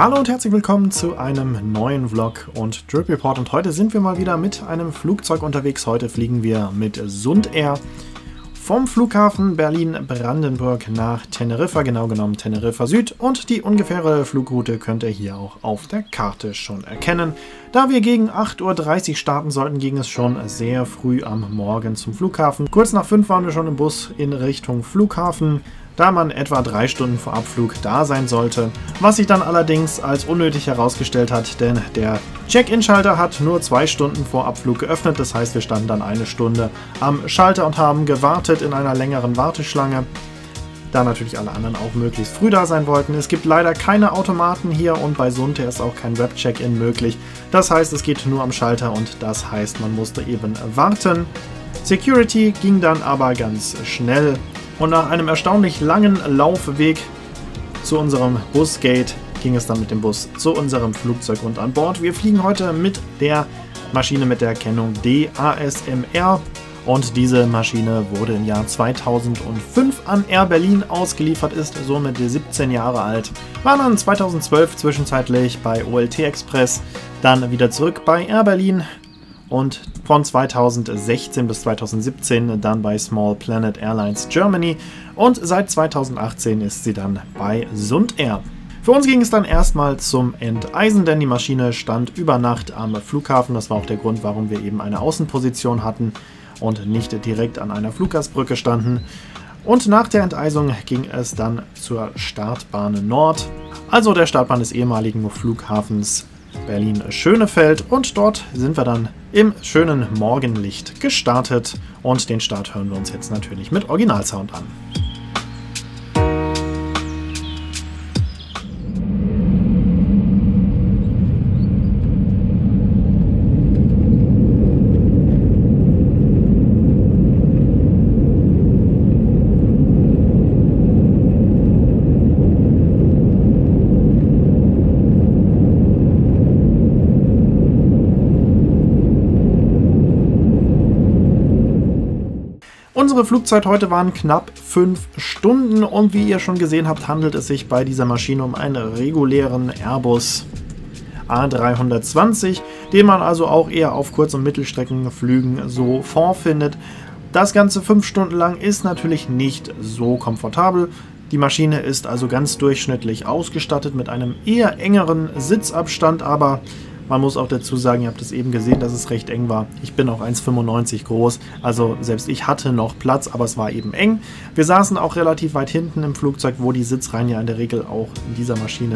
Hallo und herzlich willkommen zu einem neuen Vlog und Trip Report und heute sind wir mal wieder mit einem Flugzeug unterwegs. Heute fliegen wir mit Sund Air vom Flughafen Berlin-Brandenburg nach Teneriffa, genau genommen Teneriffa Süd und die ungefähre Flugroute könnt ihr hier auch auf der Karte schon erkennen. Da wir gegen 8.30 Uhr starten sollten, ging es schon sehr früh am Morgen zum Flughafen. Kurz nach 5 waren wir schon im Bus in Richtung Flughafen da man etwa drei Stunden vor Abflug da sein sollte, was sich dann allerdings als unnötig herausgestellt hat, denn der Check-in-Schalter hat nur zwei Stunden vor Abflug geöffnet, das heißt wir standen dann eine Stunde am Schalter und haben gewartet in einer längeren Warteschlange da natürlich alle anderen auch möglichst früh da sein wollten. Es gibt leider keine Automaten hier und bei Sunte ist auch kein Web-Check-In möglich. Das heißt, es geht nur am Schalter und das heißt, man musste eben warten. Security ging dann aber ganz schnell und nach einem erstaunlich langen Laufweg zu unserem Busgate ging es dann mit dem Bus zu unserem Flugzeug und an Bord. Wir fliegen heute mit der Maschine mit der Erkennung DASMR und diese Maschine wurde im Jahr 2005 an Air Berlin ausgeliefert, ist somit 17 Jahre alt. War dann 2012 zwischenzeitlich bei OLT Express, dann wieder zurück bei Air Berlin und von 2016 bis 2017 dann bei Small Planet Airlines Germany und seit 2018 ist sie dann bei Sund Air. Für uns ging es dann erstmal zum Enteisen, denn die Maschine stand über Nacht am Flughafen. Das war auch der Grund, warum wir eben eine Außenposition hatten und nicht direkt an einer Fluggastbrücke standen. Und nach der Enteisung ging es dann zur Startbahn Nord, also der Startbahn des ehemaligen Flughafens Berlin-Schönefeld. Und dort sind wir dann im schönen Morgenlicht gestartet. Und den Start hören wir uns jetzt natürlich mit Originalsound an. Unsere Flugzeit heute waren knapp 5 Stunden und wie ihr schon gesehen habt, handelt es sich bei dieser Maschine um einen regulären Airbus A320, den man also auch eher auf Kurz- und Mittelstreckenflügen so vorfindet. Das Ganze 5 Stunden lang ist natürlich nicht so komfortabel. Die Maschine ist also ganz durchschnittlich ausgestattet mit einem eher engeren Sitzabstand, aber man muss auch dazu sagen, ihr habt es eben gesehen, dass es recht eng war. Ich bin auch 1,95 groß, also selbst ich hatte noch Platz, aber es war eben eng. Wir saßen auch relativ weit hinten im Flugzeug, wo die Sitzreihen ja in der Regel auch in dieser Maschine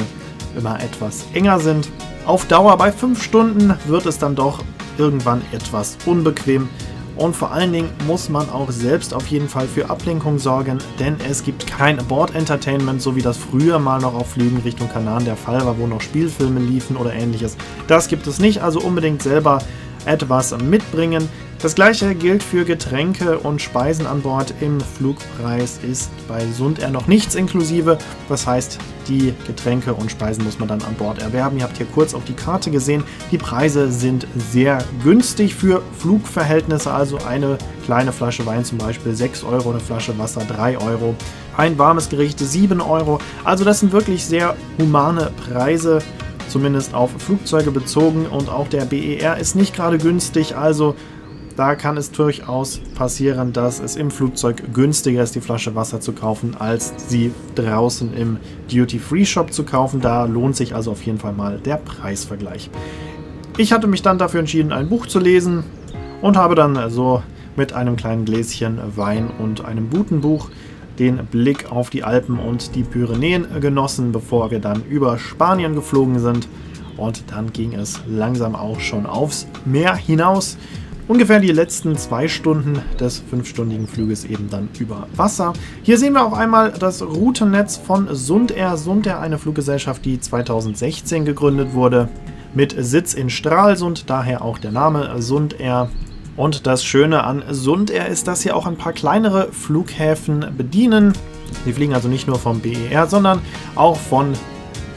immer etwas enger sind. Auf Dauer bei 5 Stunden wird es dann doch irgendwann etwas unbequem. Und vor allen Dingen muss man auch selbst auf jeden Fall für Ablenkung sorgen, denn es gibt kein Board-Entertainment, so wie das früher mal noch auf Flügen Richtung Kanaren der Fall war, wo noch Spielfilme liefen oder ähnliches. Das gibt es nicht, also unbedingt selber etwas mitbringen. Das gleiche gilt für Getränke und Speisen an Bord. Im Flugpreis ist bei Sund noch nichts inklusive. Das heißt, die Getränke und Speisen muss man dann an Bord erwerben. Ihr habt hier kurz auf die Karte gesehen. Die Preise sind sehr günstig für Flugverhältnisse. Also eine kleine Flasche Wein zum Beispiel 6 Euro, eine Flasche Wasser 3 Euro, ein warmes Gericht 7 Euro. Also das sind wirklich sehr humane Preise zumindest auf Flugzeuge bezogen und auch der BER ist nicht gerade günstig, also da kann es durchaus passieren, dass es im Flugzeug günstiger ist, die Flasche Wasser zu kaufen, als sie draußen im Duty-Free-Shop zu kaufen. Da lohnt sich also auf jeden Fall mal der Preisvergleich. Ich hatte mich dann dafür entschieden, ein Buch zu lesen und habe dann so mit einem kleinen Gläschen Wein und einem guten Buch den Blick auf die Alpen und die Pyrenäen genossen, bevor wir dann über Spanien geflogen sind. Und dann ging es langsam auch schon aufs Meer hinaus. Ungefähr die letzten zwei Stunden des fünfstündigen Fluges eben dann über Wasser. Hier sehen wir auch einmal das Routennetz von Sundair. Sundair, eine Fluggesellschaft, die 2016 gegründet wurde, mit Sitz in Stralsund, daher auch der Name Sundair. Und das Schöne an Sundair ist, dass sie auch ein paar kleinere Flughäfen bedienen. Sie fliegen also nicht nur vom BER, sondern auch von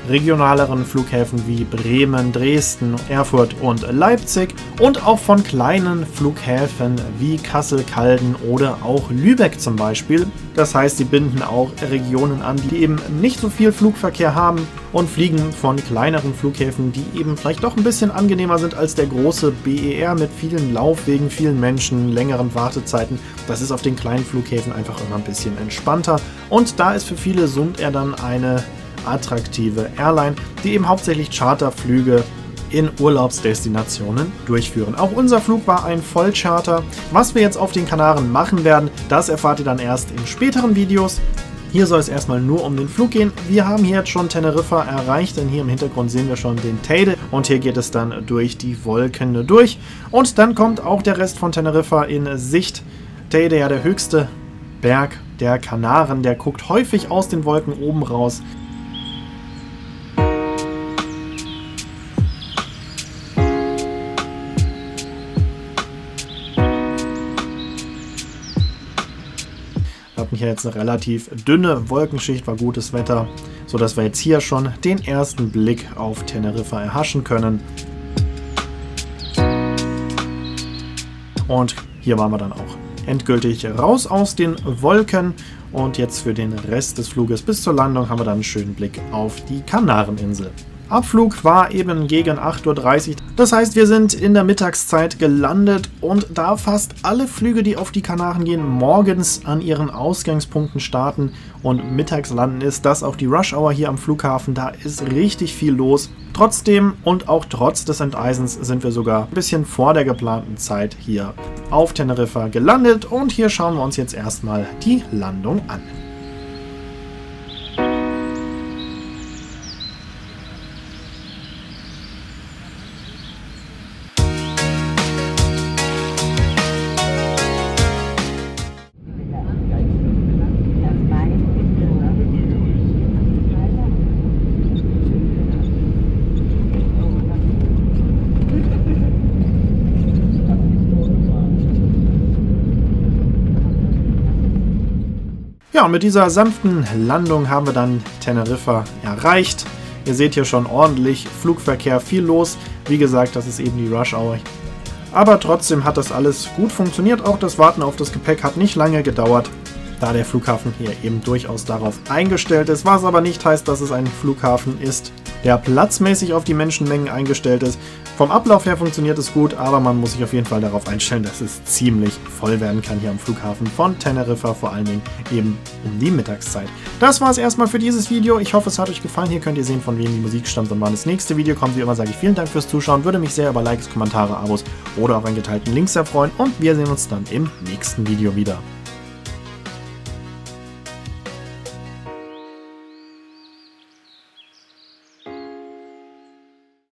regionaleren Flughäfen wie Bremen, Dresden, Erfurt und Leipzig und auch von kleinen Flughäfen wie Kassel, Calden oder auch Lübeck zum Beispiel. Das heißt, sie binden auch Regionen an, die eben nicht so viel Flugverkehr haben und fliegen von kleineren Flughäfen, die eben vielleicht doch ein bisschen angenehmer sind als der große BER mit vielen Laufwegen, vielen Menschen, längeren Wartezeiten. Das ist auf den kleinen Flughäfen einfach immer ein bisschen entspannter und da ist für viele Sund Air dann eine attraktive Airline, die eben hauptsächlich Charterflüge in Urlaubsdestinationen durchführen. Auch unser Flug war ein Vollcharter. Was wir jetzt auf den Kanaren machen werden, das erfahrt ihr dann erst in späteren Videos. Hier soll es erstmal nur um den Flug gehen. Wir haben hier jetzt schon Teneriffa erreicht, denn hier im Hintergrund sehen wir schon den Teide und hier geht es dann durch die Wolken durch. Und dann kommt auch der Rest von Teneriffa in Sicht. Teide ja der höchste Berg der Kanaren, der guckt häufig aus den Wolken oben raus. Hatten hier jetzt eine relativ dünne Wolkenschicht, war gutes Wetter, sodass wir jetzt hier schon den ersten Blick auf Teneriffa erhaschen können. Und hier waren wir dann auch endgültig raus aus den Wolken. Und jetzt für den Rest des Fluges bis zur Landung haben wir dann einen schönen Blick auf die Kanareninsel. Abflug war eben gegen 8.30 Uhr. Das heißt, wir sind in der Mittagszeit gelandet und da fast alle Flüge, die auf die Kanaren gehen, morgens an ihren Ausgangspunkten starten und mittags landen, ist das auch die Rush Hour hier am Flughafen. Da ist richtig viel los. Trotzdem und auch trotz des Enteisens sind wir sogar ein bisschen vor der geplanten Zeit hier auf Teneriffa gelandet und hier schauen wir uns jetzt erstmal die Landung an. Ja, und mit dieser sanften Landung haben wir dann Teneriffa erreicht. Ihr seht hier schon ordentlich Flugverkehr, viel los. Wie gesagt, das ist eben die Rush Hour. Aber trotzdem hat das alles gut funktioniert. Auch das Warten auf das Gepäck hat nicht lange gedauert, da der Flughafen hier eben durchaus darauf eingestellt ist. Was aber nicht heißt, dass es ein Flughafen ist, der platzmäßig auf die Menschenmengen eingestellt ist. Vom Ablauf her funktioniert es gut, aber man muss sich auf jeden Fall darauf einstellen, dass es ziemlich voll werden kann hier am Flughafen von Teneriffa, vor allen Dingen eben um die Mittagszeit. Das war es erstmal für dieses Video. Ich hoffe, es hat euch gefallen. Hier könnt ihr sehen, von wem die Musik stammt und wann das nächste Video kommt. Wie immer sage ich vielen Dank fürs Zuschauen. Würde mich sehr über Likes, Kommentare, Abos oder auch einen geteilten Link sehr freuen. Und wir sehen uns dann im nächsten Video wieder.